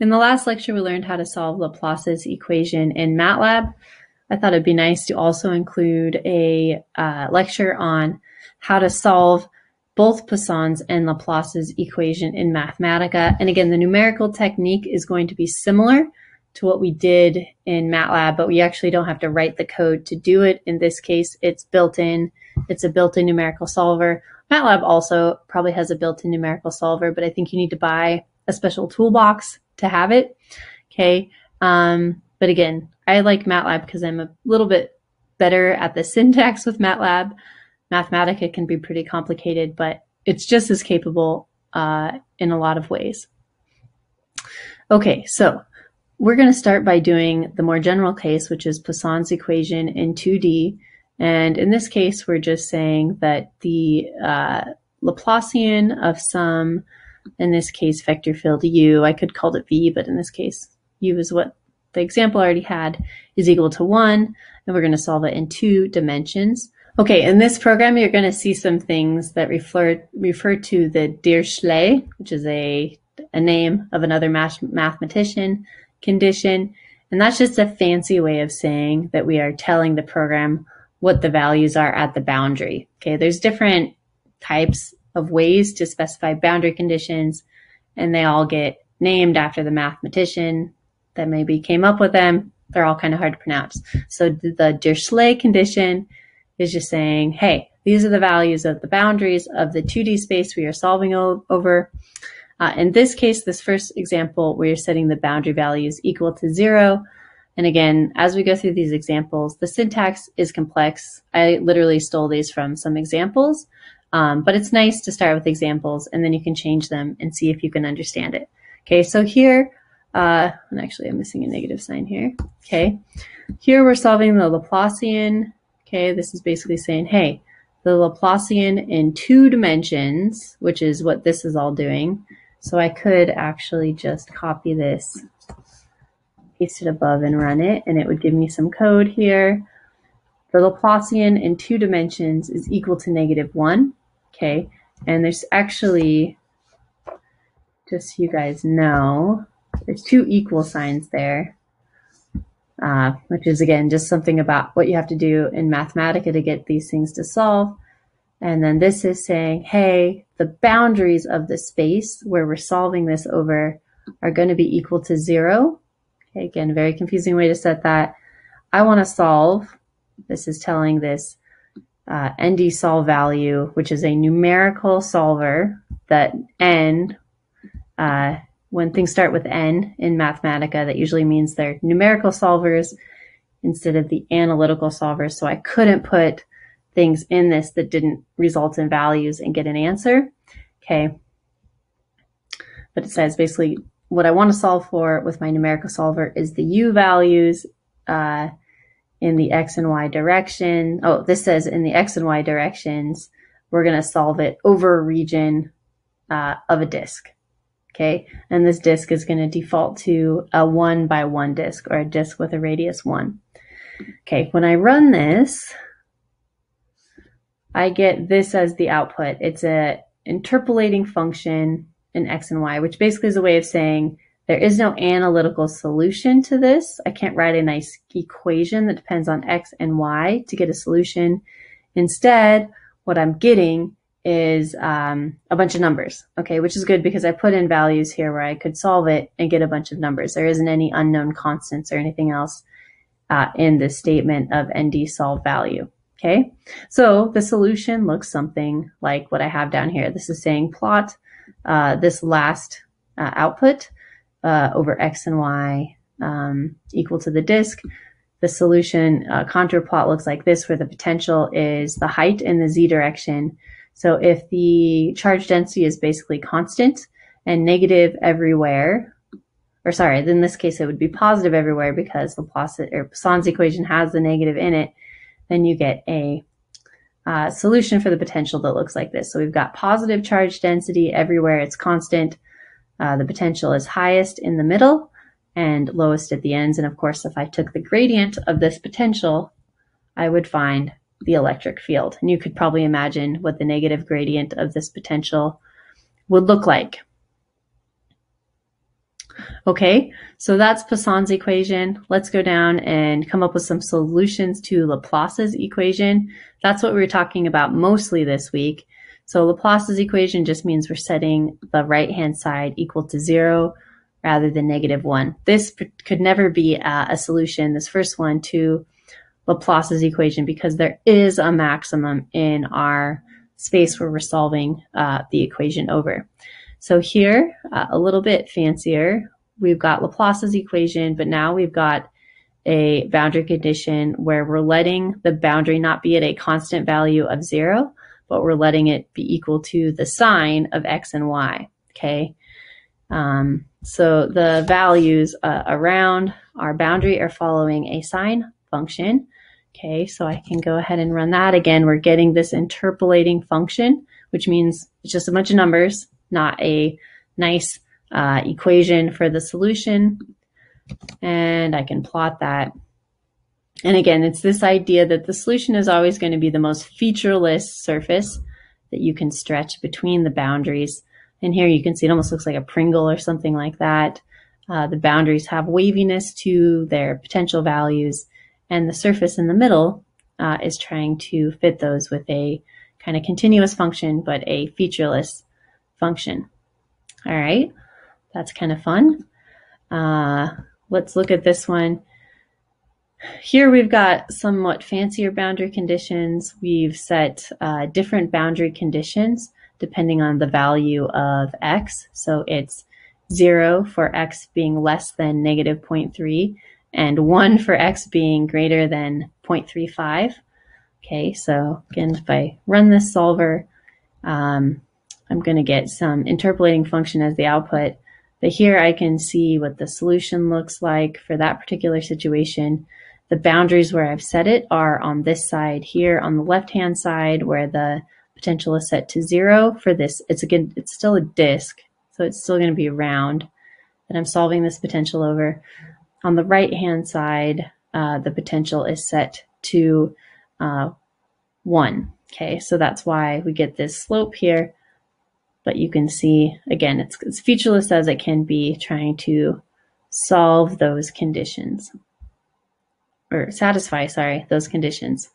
In the last lecture, we learned how to solve Laplace's equation in MATLAB. I thought it'd be nice to also include a uh, lecture on how to solve both Poisson's and Laplace's equation in Mathematica. And again, the numerical technique is going to be similar to what we did in MATLAB, but we actually don't have to write the code to do it. In this case, it's built in. It's a built-in numerical solver. MATLAB also probably has a built-in numerical solver, but I think you need to buy a special toolbox to have it. Okay. Um, but again, I like MATLAB because I'm a little bit better at the syntax with MATLAB. Mathematica can be pretty complicated, but it's just as capable uh, in a lot of ways. Okay, so we're going to start by doing the more general case, which is Poisson's equation in 2D. And in this case, we're just saying that the uh, Laplacian of some in this case, vector field u, I could call it v, but in this case, u is what the example I already had, is equal to 1, and we're going to solve it in two dimensions. Okay, in this program, you're going to see some things that refer, refer to the Dirichlet, which is a, a name of another math, mathematician, condition, and that's just a fancy way of saying that we are telling the program what the values are at the boundary. Okay, there's different types of ways to specify boundary conditions, and they all get named after the mathematician that maybe came up with them. They're all kind of hard to pronounce. So the Dirichlet condition is just saying, hey, these are the values of the boundaries of the 2D space we are solving over. Uh, in this case, this first example, we are setting the boundary values equal to zero. And again, as we go through these examples, the syntax is complex. I literally stole these from some examples, um, but it's nice to start with examples and then you can change them and see if you can understand it. Okay, so here, uh, and actually I'm missing a negative sign here. Okay, here we're solving the Laplacian. Okay, this is basically saying, hey, the Laplacian in two dimensions, which is what this is all doing. So I could actually just copy this, paste it above and run it, and it would give me some code here. The Laplacian in two dimensions is equal to negative one. Okay, and there's actually, just so you guys know, there's two equal signs there, uh, which is again just something about what you have to do in Mathematica to get these things to solve. And then this is saying, hey, the boundaries of the space where we're solving this over are going to be equal to zero. Okay, again, very confusing way to set that. I want to solve, this is telling this uh, ND solve value, which is a numerical solver that n, uh, when things start with n in Mathematica, that usually means they're numerical solvers instead of the analytical solvers. So I couldn't put things in this that didn't result in values and get an answer. Okay. But it says basically what I want to solve for with my numerical solver is the u values. Uh, in the x and y direction. Oh, this says in the x and y directions, we're going to solve it over a region uh, of a disk. Okay, and this disk is going to default to a one by one disk or a disk with a radius one. Okay, when I run this, I get this as the output. It's a interpolating function in x and y, which basically is a way of saying there is no analytical solution to this. I can't write a nice equation that depends on x and y to get a solution. Instead, what I'm getting is um, a bunch of numbers, okay, which is good because I put in values here where I could solve it and get a bunch of numbers. There isn't any unknown constants or anything else uh, in the statement of ND solve value. Okay, so the solution looks something like what I have down here. This is saying plot uh, this last uh, output uh, over x and y um, equal to the disk. The solution uh, contour plot looks like this, where the potential is the height in the z direction. So if the charge density is basically constant and negative everywhere, or sorry, in this case it would be positive everywhere because Laplace or Poisson's equation has the negative in it, then you get a uh, solution for the potential that looks like this. So we've got positive charge density everywhere, it's constant. Uh, the potential is highest in the middle and lowest at the ends. And of course, if I took the gradient of this potential, I would find the electric field. And you could probably imagine what the negative gradient of this potential would look like. Okay, so that's Poisson's equation. Let's go down and come up with some solutions to Laplace's equation. That's what we were talking about mostly this week. So Laplace's equation just means we're setting the right-hand side equal to zero rather than negative one. This could never be a, a solution, this first one, to Laplace's equation because there is a maximum in our space where we're solving uh, the equation over. So here, uh, a little bit fancier, we've got Laplace's equation, but now we've got a boundary condition where we're letting the boundary not be at a constant value of zero, but we're letting it be equal to the sine of x and y, okay? Um, so the values uh, around our boundary are following a sine function. Okay, so I can go ahead and run that again. We're getting this interpolating function, which means it's just a bunch of numbers, not a nice uh, equation for the solution. And I can plot that. And again, it's this idea that the solution is always going to be the most featureless surface that you can stretch between the boundaries. And here you can see it almost looks like a Pringle or something like that. Uh, the boundaries have waviness to their potential values, and the surface in the middle uh, is trying to fit those with a kind of continuous function, but a featureless function. All right, that's kind of fun. Uh, let's look at this one. Here we've got somewhat fancier boundary conditions. We've set uh, different boundary conditions depending on the value of x. So it's 0 for x being less than negative 0.3 and 1 for x being greater than 0.35. Okay, so again, if I run this solver, um, I'm going to get some interpolating function as the output. But here I can see what the solution looks like for that particular situation. The boundaries where I've set it are on this side here on the left-hand side where the potential is set to zero for this. It's again, it's still a disk, so it's still going to be round that I'm solving this potential over. On the right hand side, uh, the potential is set to uh, one. Okay, so that's why we get this slope here. But you can see, again, it's as featureless as it can be trying to solve those conditions or satisfy, sorry, those conditions.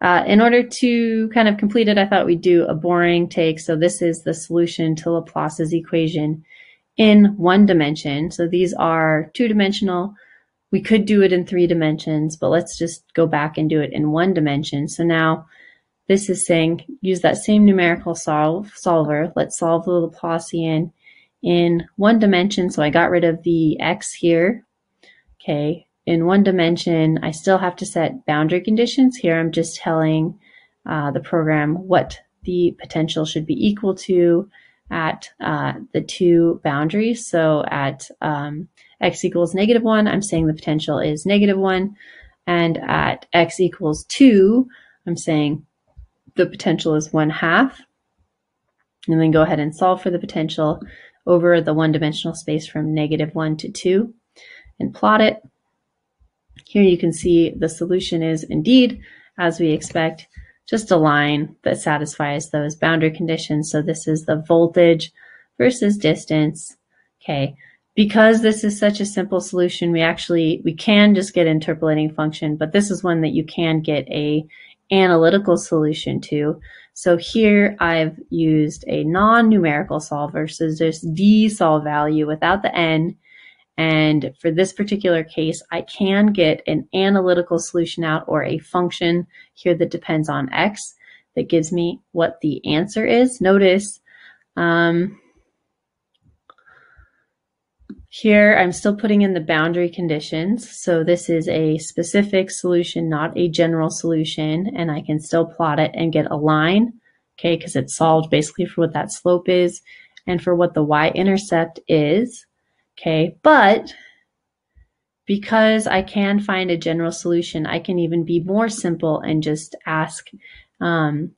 Uh, in order to kind of complete it, I thought we'd do a boring take. So this is the solution to Laplace's equation in one dimension. So these are two dimensional. We could do it in three dimensions, but let's just go back and do it in one dimension. So now this is saying use that same numerical solve, solver. Let's solve the Laplacian in one dimension. So I got rid of the x here. Okay, in one dimension, I still have to set boundary conditions. Here I'm just telling uh, the program what the potential should be equal to at uh, the two boundaries. So at um, x equals negative 1, I'm saying the potential is negative 1. And at x equals 2, I'm saying the potential is 1 half. And then go ahead and solve for the potential over the one-dimensional space from negative 1 to 2 and plot it. Here you can see the solution is indeed, as we expect, just a line that satisfies those boundary conditions. So this is the voltage versus distance. Okay, because this is such a simple solution, we actually, we can just get interpolating function, but this is one that you can get a analytical solution to. So here I've used a non-numerical solver, so just d solve value without the n, and for this particular case, I can get an analytical solution out or a function here that depends on x that gives me what the answer is. Notice um, here I'm still putting in the boundary conditions. So this is a specific solution, not a general solution. And I can still plot it and get a line, okay, because it's solved basically for what that slope is and for what the y-intercept is. Okay, but because I can find a general solution, I can even be more simple and just ask um,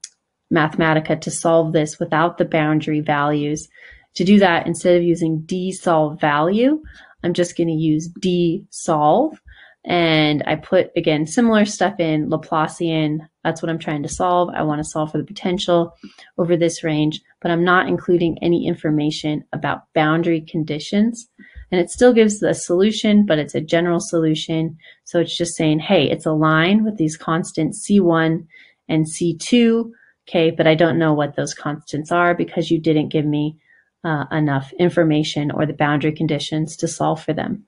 Mathematica to solve this without the boundary values. To do that, instead of using dsolve value, I'm just going to use dsolve. And I put, again, similar stuff in Laplacian. That's what I'm trying to solve. I want to solve for the potential over this range, but I'm not including any information about boundary conditions. And it still gives the solution, but it's a general solution. So it's just saying, hey, it's a line with these constants C1 and C2. Okay, but I don't know what those constants are because you didn't give me uh, enough information or the boundary conditions to solve for them.